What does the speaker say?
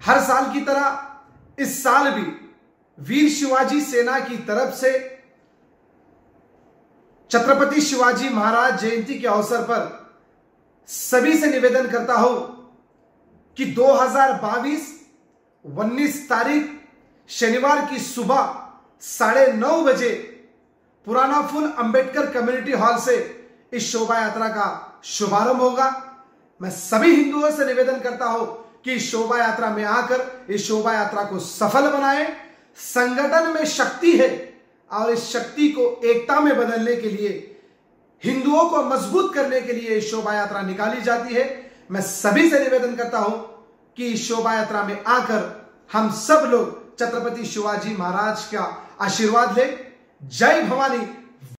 हर साल की तरह, इस साल भी वीर शिवाजी सेना की तरफ़ से छत्रपति शिवाजी महाराज जयंती के अवसर पर सभी से निवेदन करता हूँ कि 2022 19 तारीख, शनिवार की सुबह साढ़े नौ बजे पुराना फुल अंबेडकर कम्युनिटी हॉल से इस शोभा यात्रा का शुभारंभ होगा। मैं सभी हिंदुओं से निवेदन करता हूँ कि शोभा यात्रा में आकर, इस शोभा यात्रा को सफल बनाएँ। संगठन में शक्ति है और इस शक्ति को एकता में बदलने के लिए, हिंदुओं को मज़बूत करने के लिए शोभा यात्रा निकाली जाती है। मैं सभी से निवेदन करता हूँ कि शोभा यात्रा में आकर हम सब लोग छत्रपति शिवाजी महाराज का आशीर्वाद ले। जय भवानी।